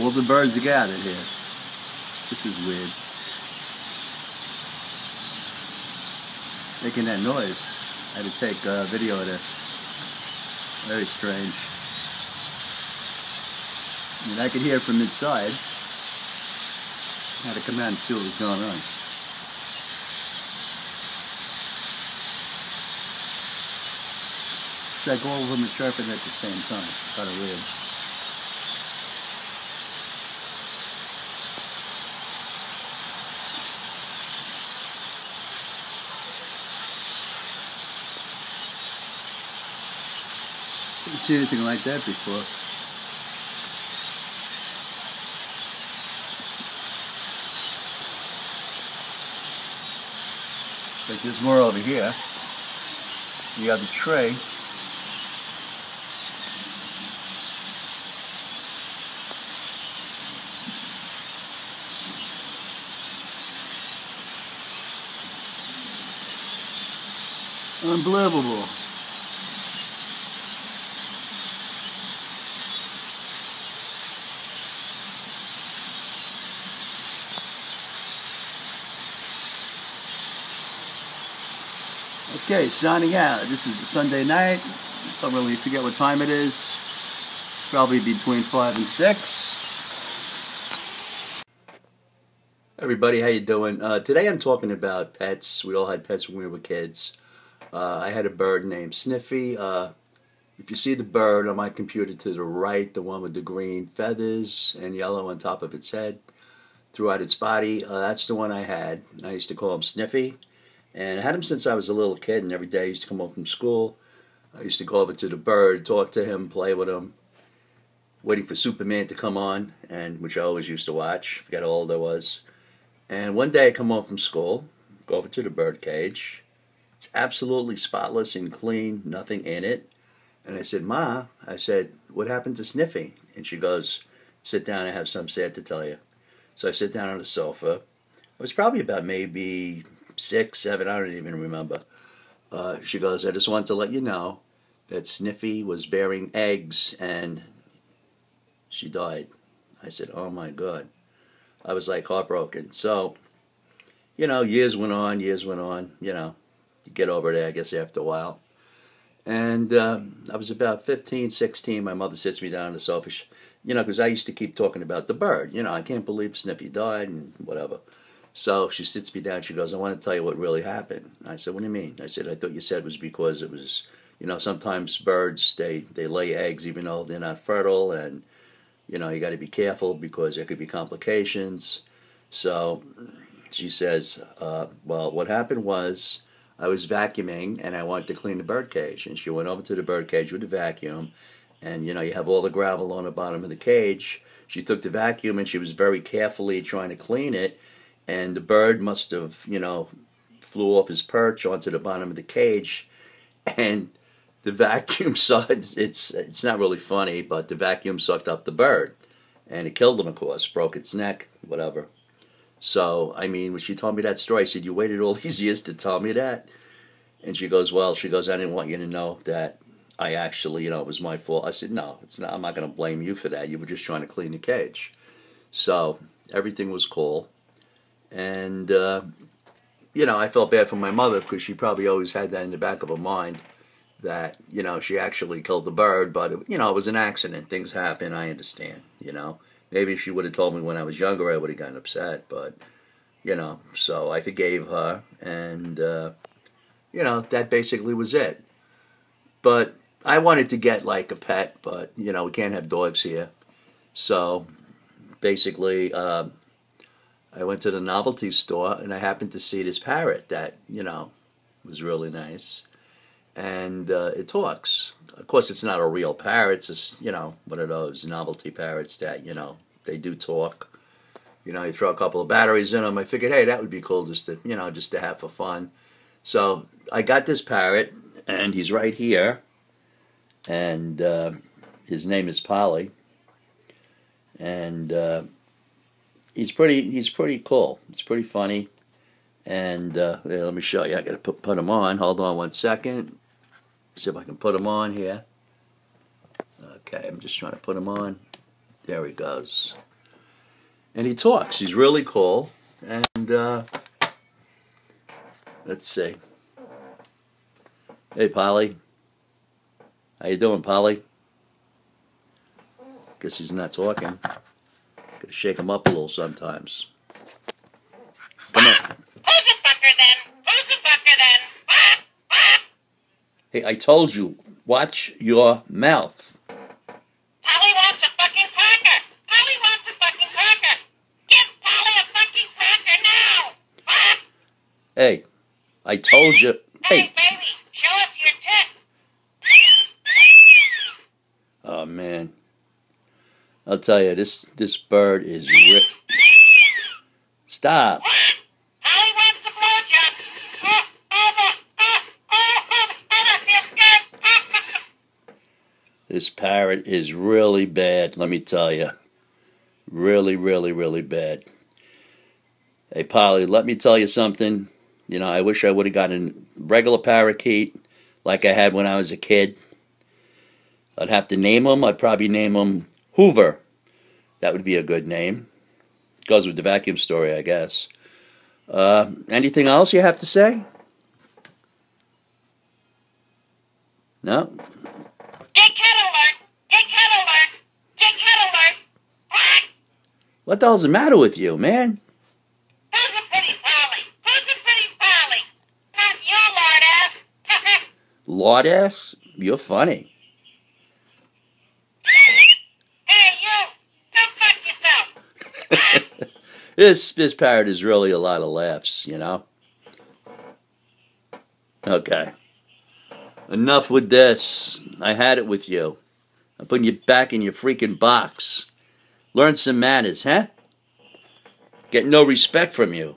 All the birds are gathered here. This is weird. Making that noise. I had to take a video of this. Very strange. I mean, I could hear from inside. I had to come out and see what was going on. It's like all of them are chirping at the same time. Kind of weird. Didn't see anything like that before. But there's more over here. You got the tray. Unbelievable. Okay, signing out. This is a Sunday night. Don't really forget what time it is. Probably between five and six. Everybody, how you doing? Uh, today I'm talking about pets. We all had pets when we were kids. Uh, I had a bird named Sniffy. Uh, if you see the bird on my computer to the right, the one with the green feathers and yellow on top of its head throughout its body, uh, that's the one I had. I used to call him Sniffy. And I had him since I was a little kid, and every day I used to come home from school. I used to go over to the bird, talk to him, play with him, waiting for Superman to come on, and which I always used to watch. Forget how old I was. And one day I come home from school, go over to the bird cage. It's absolutely spotless and clean, nothing in it. And I said, Ma, I said, what happened to Sniffy? And she goes, sit down, I have something sad to tell you. So I sit down on the sofa. I was probably about maybe six, seven, I don't even remember. Uh, she goes, I just want to let you know that Sniffy was bearing eggs and she died. I said, oh my God. I was like heartbroken. So, you know, years went on, years went on, you know, you get over it, I guess, after a while. And um, I was about 15, 16. My mother sits me down on the sofa, you know, because I used to keep talking about the bird. You know, I can't believe Sniffy died and whatever. So she sits me down. She goes, I want to tell you what really happened. I said, What do you mean? I said, I thought you said it was because it was, you know, sometimes birds, they, they lay eggs even though they're not fertile. And, you know, you got to be careful because there could be complications. So she says, uh, Well, what happened was I was vacuuming and I wanted to clean the bird cage. And she went over to the bird cage with the vacuum. And, you know, you have all the gravel on the bottom of the cage. She took the vacuum and she was very carefully trying to clean it and the bird must have, you know, flew off his perch onto the bottom of the cage, and the vacuum sucked. It's it's not really funny, but the vacuum sucked up the bird, and it killed him. Of course, broke its neck, whatever. So I mean, when she told me that story, I said, "You waited all these years to tell me that," and she goes, "Well, she goes, I didn't want you to know that." I actually, you know, it was my fault. I said, no, it's not. I'm not going to blame you for that. You were just trying to clean the cage. So everything was cool. And, uh, you know, I felt bad for my mother because she probably always had that in the back of her mind that, you know, she actually killed the bird, but, it, you know, it was an accident. Things happen. I understand, you know. Maybe if she would have told me when I was younger, I would have gotten upset, but, you know, so I forgave her. And, uh, you know, that basically was it. But I wanted to get like a pet, but, you know, we can't have dogs here. So basically, uh, I went to the novelty store and I happened to see this parrot that, you know, was really nice. And uh, it talks. Of course, it's not a real parrot. It's just, you know, one of those novelty parrots that, you know, they do talk. You know, you throw a couple of batteries in them. I figured, hey, that would be cool just to, you know, just to have for fun. So I got this parrot, and he's right here. And uh, his name is Polly. And uh, he's pretty he's pretty cool. It's pretty funny. And uh, yeah, let me show you. I got to put put him on. Hold on one second. See if I can put him on here. Okay, I'm just trying to put him on. There he goes. And he talks. He's really cool. And uh, let's see. Hey, Polly. How you doing, Polly? Guess he's not talking. Gotta shake them up a little sometimes. Come on. Who's the fucker then? Who's the fucker then? Hey, I told you, watch your mouth. Polly wants a fucking cracker. Polly wants a fucking cracker. Give Polly a fucking cracker now. Hey, I told you. Hey, Hey, baby, show us your tits. oh man, I'll tell you, this this bird is. Ri- Stop. A. This parrot is really bad, let me tell you. Really, really, really bad. Hey, Polly, let me tell you something. You know, I wish I would have gotten regular parakeet like I had when I was a kid. I'd have to name him. I'd probably name him Hoover. That would be a good name. Goes with the vacuum story, I guess. Uh, anything else you have to say? No? Get. Get cat alert. Get cat alert. What the hell's the matter with you, man? Who's a pretty Polly? Who's a pretty Polly? Not your lord ass. Lord ass, you're funny. hey, you. Go fuck yourself. This this parrot is really a lot of laughs, you know. Okay. Enough with this. I had it with you. I'm putting you back in your freaking box. Learn some manners, huh? Get no respect from you.